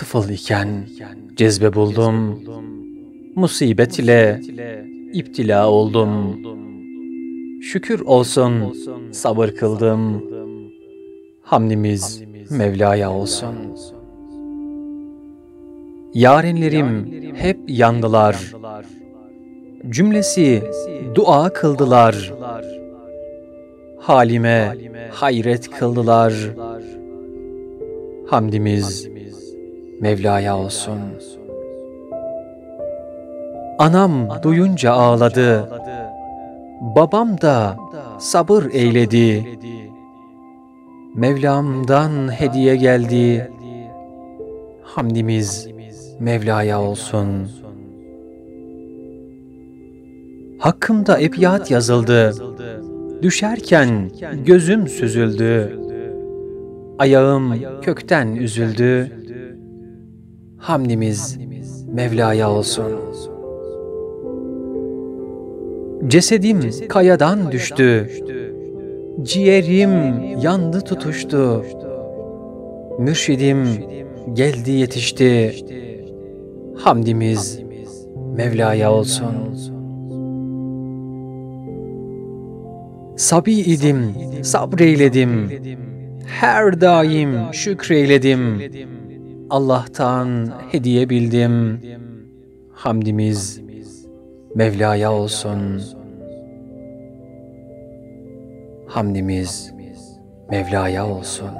Tıfıl iken cezbe buldum, musibet ile iptila oldum. Şükür olsun sabır kıldım, hamdimiz Mevla'ya olsun. Yarenlerim hep yandılar, cümlesi dua kıldılar. Halime hayret kıldılar. Hamdimiz Mevla'ya olsun. Anam duyunca ağladı. Babam da sabır eyledi. Mevlam'dan hediye geldi. Hamdimiz Mevla'ya olsun. Hakkımda epiyat yazıldı. Düşerken gözüm süzüldü. Ayağım kökten üzüldü. Hamdimiz Mevla'ya olsun. Cesedim kayadan düştü. Ciğerim yandı tutuştu. Mürşidim geldi yetişti. Hamdimiz Mevla'ya olsun. Sabi idim, sabreyledim. Her daim şükreyledim. Allah'tan hediye bildim. Hamdimiz Mevla'ya olsun. Hamdimiz Mevla'ya olsun.